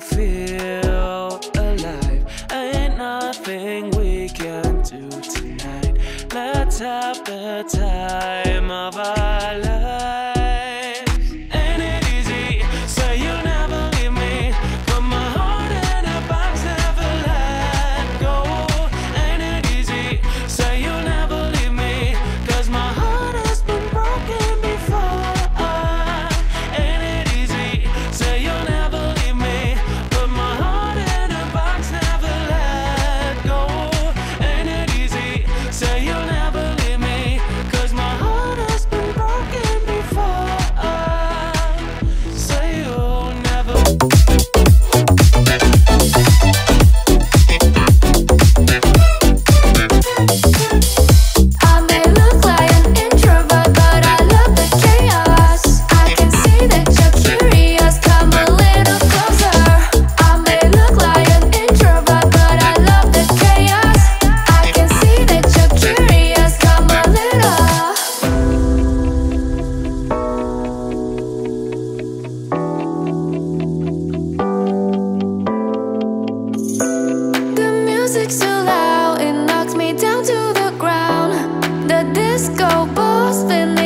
feel alive. Ain't nothing we can do tonight. Let's have the time of go balls, spin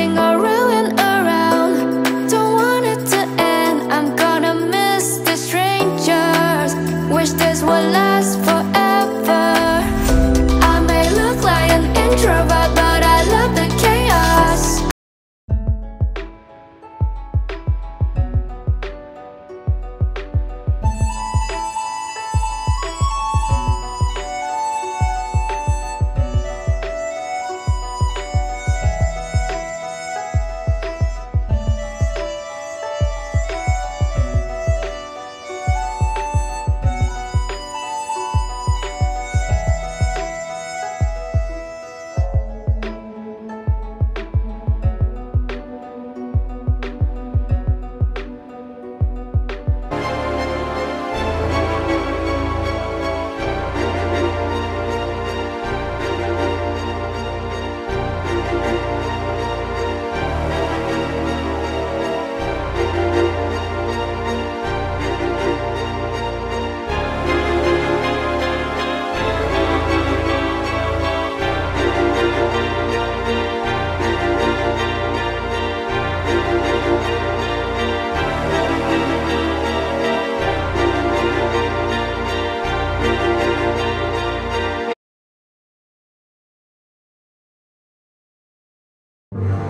you